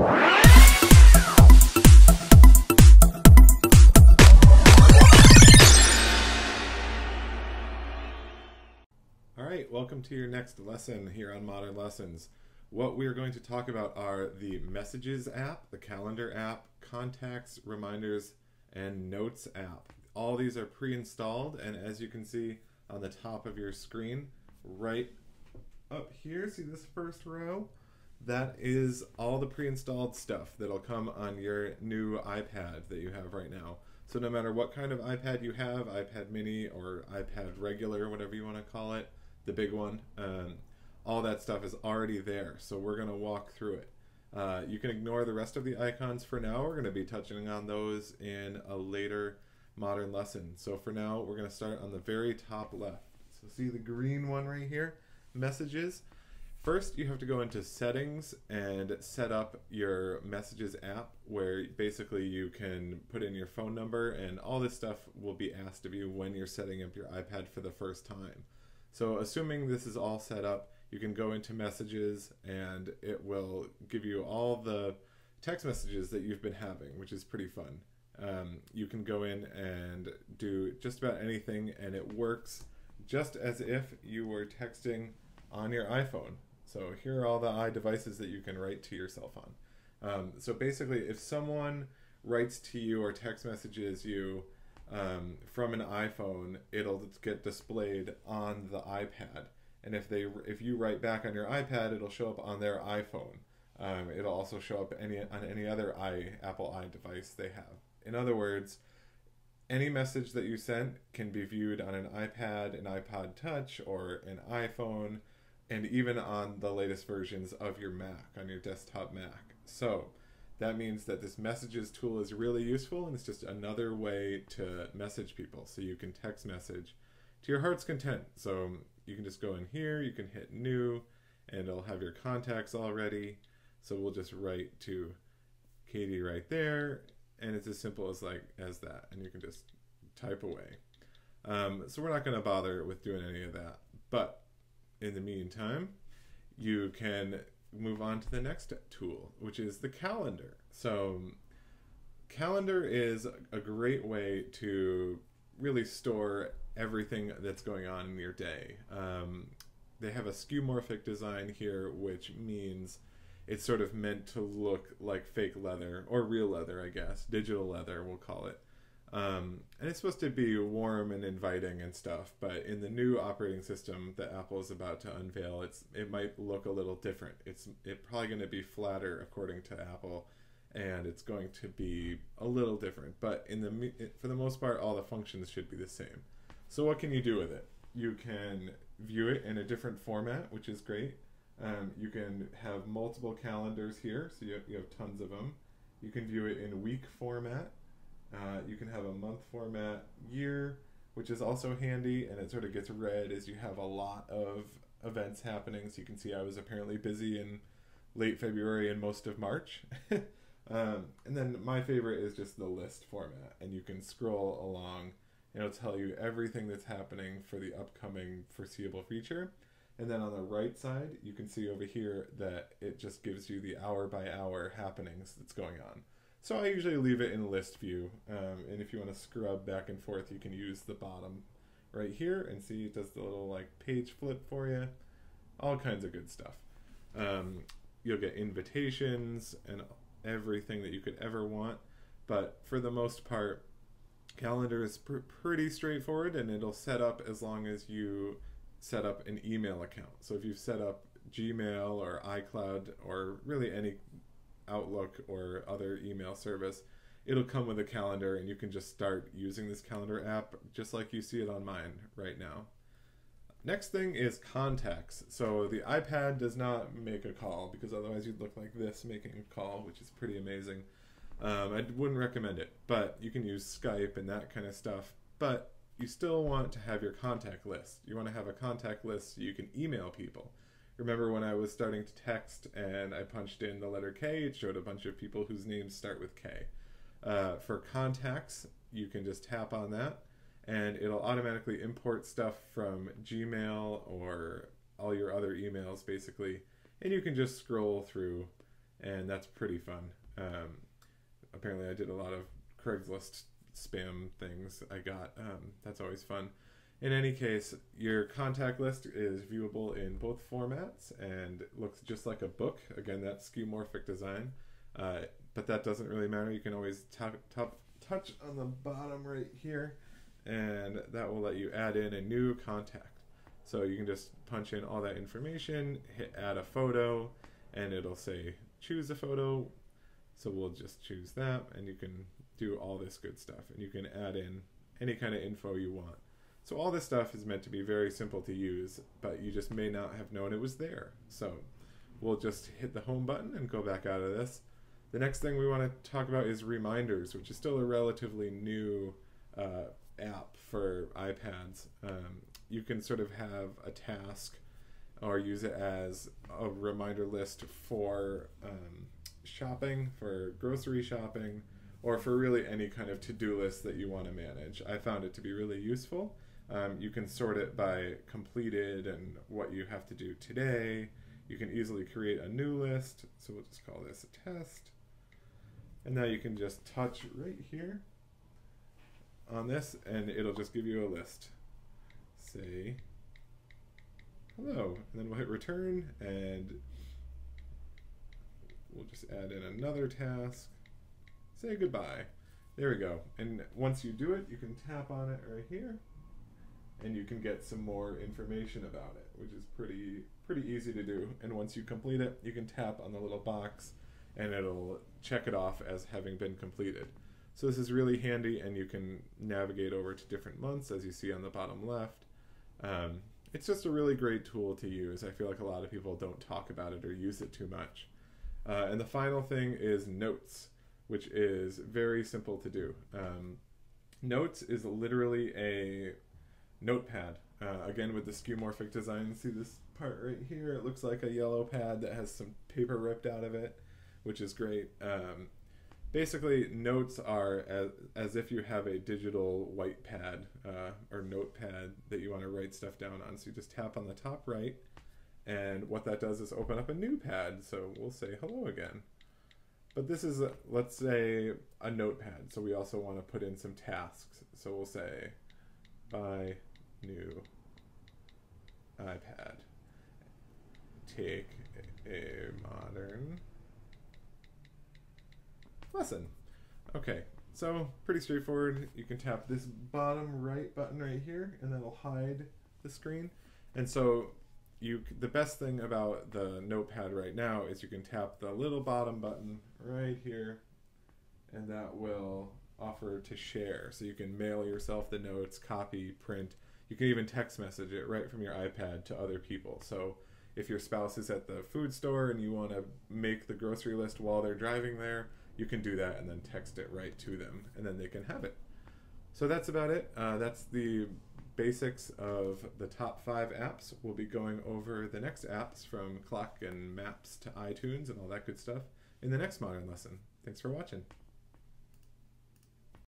All right, welcome to your next lesson here on Modern Lessons. What we are going to talk about are the Messages app, the Calendar app, Contacts, Reminders, and Notes app. All these are pre installed, and as you can see on the top of your screen, right up here, see this first row? That is all the pre installed stuff that'll come on your new iPad that you have right now. So, no matter what kind of iPad you have, iPad mini or iPad regular, whatever you want to call it, the big one, um, all that stuff is already there. So, we're going to walk through it. Uh, you can ignore the rest of the icons for now. We're going to be touching on those in a later modern lesson. So, for now, we're going to start on the very top left. So, see the green one right here? Messages. First, you have to go into settings and set up your messages app where basically you can put in your phone number and all this stuff will be asked of you when you're setting up your iPad for the first time. So, assuming this is all set up, you can go into messages and it will give you all the text messages that you've been having, which is pretty fun. Um, you can go in and do just about anything, and it works just as if you were texting on your iPhone. So here are all the I devices that you can write to yourself on. Um, so basically, if someone writes to you or text messages you um, from an iPhone, it'll get displayed on the iPad. And if they if you write back on your iPad, it'll show up on their iPhone. Um, it'll also show up any on any other i Apple iDevice they have. In other words, any message that you sent can be viewed on an iPad, an iPod Touch, or an iPhone and even on the latest versions of your Mac, on your desktop Mac. So that means that this messages tool is really useful and it's just another way to message people. So you can text message to your heart's content. So you can just go in here, you can hit new, and it'll have your contacts already. So we'll just write to Katie right there, and it's as simple as like as that, and you can just type away. Um, so we're not going to bother with doing any of that, but in the meantime, you can move on to the next tool, which is the calendar. So, calendar is a great way to really store everything that's going on in your day. Um, they have a skeuomorphic design here, which means it's sort of meant to look like fake leather or real leather, I guess, digital leather, we'll call it. Um, and it's supposed to be warm and inviting and stuff, but in the new operating system that Apple is about to unveil, it's it might look a little different. It's it probably going to be flatter according to Apple, and it's going to be a little different. But in the for the most part, all the functions should be the same. So what can you do with it? You can view it in a different format, which is great. Um, you can have multiple calendars here, so you have, you have tons of them. You can view it in week format uh, you can have a month format year, which is also handy, and it sort of gets read as you have a lot of events happening. So you can see I was apparently busy in late February and most of March. um, and then my favorite is just the list format, and you can scroll along and it'll tell you everything that's happening for the upcoming foreseeable future. And then on the right side, you can see over here that it just gives you the hour by hour happenings that's going on. So I usually leave it in list view. Um, and if you want to scrub back and forth, you can use the bottom right here and see it does the little like page flip for you. All kinds of good stuff. Um, you'll get invitations and everything that you could ever want. But for the most part, calendar is pr- pretty straightforward and it'll set up as long as you set up an email account. So if you've set up Gmail or iCloud or really any Outlook or other email service, it'll come with a calendar and you can just start using this calendar app just like you see it on mine right now. Next thing is contacts. So the iPad does not make a call because otherwise you'd look like this making a call, which is pretty amazing. Um, I wouldn't recommend it, but you can use Skype and that kind of stuff. But you still want to have your contact list. You want to have a contact list so you can email people remember when I was starting to text and I punched in the letter K, it showed a bunch of people whose names start with K. Uh, for contacts, you can just tap on that and it'll automatically import stuff from Gmail or all your other emails basically. And you can just scroll through and that's pretty fun. Um, apparently, I did a lot of Craigslist spam things I got. Um, that's always fun. In any case, your contact list is viewable in both formats and looks just like a book. Again, that's skeuomorphic design, uh, but that doesn't really matter. You can always t- t- touch on the bottom right here, and that will let you add in a new contact. So you can just punch in all that information, hit add a photo, and it'll say choose a photo. So we'll just choose that, and you can do all this good stuff, and you can add in any kind of info you want. So all this stuff is meant to be very simple to use, but you just may not have known it was there. So we'll just hit the home button and go back out of this. The next thing we want to talk about is reminders, which is still a relatively new uh, app for iPads. Um, you can sort of have a task or use it as a reminder list for um, shopping, for grocery shopping, or for really any kind of to do list that you want to manage. I found it to be really useful. Um, you can sort it by completed and what you have to do today. You can easily create a new list. So we'll just call this a test. And now you can just touch right here on this and it'll just give you a list. Say hello, and then we'll hit return and we'll just add in another task. Say goodbye. There we go. And once you do it, you can tap on it right here and you can get some more information about it, which is pretty pretty easy to do. And once you complete it, you can tap on the little box and it'll check it off as having been completed. So this is really handy and you can navigate over to different months as you see on the bottom left. Um, it's just a really great tool to use. I feel like a lot of people don't talk about it or use it too much. Uh, and the final thing is notes, which is very simple to do. Um, notes is literally a notepad. Uh, again, with the skeuomorphic design, see this part right here? It looks like a yellow pad that has some paper ripped out of it, which is great. Um, basically, notes are as, as if you have a digital white pad uh, or notepad that you want to write stuff down on. So you just tap on the top right, and what that does is open up a new pad. So we'll say hello again. But this is, a, let's say, a notepad. So we also want to put in some tasks. So we'll say, bye new iPad. Take a modern lesson. Okay, so pretty straightforward. You can tap this bottom right button right here, and that'll hide the screen. And so you the best thing about the notepad right now is you can tap the little bottom button right here, and that will offer to share. So you can mail yourself the notes, copy, print, you can even text message it right from your iPad to other people. So if your spouse is at the food store and you want to make the grocery list while they're driving there, you can do that and then text it right to them, and then they can have it. So that's about it. Uh, that's the basics of the top five apps. We'll be going over the next apps from clock and maps to iTunes and all that good stuff in the next modern lesson. Thanks for watching.